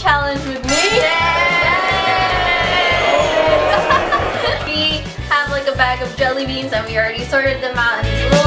Challenge with me. we have like a bag of jelly beans and we already sorted them out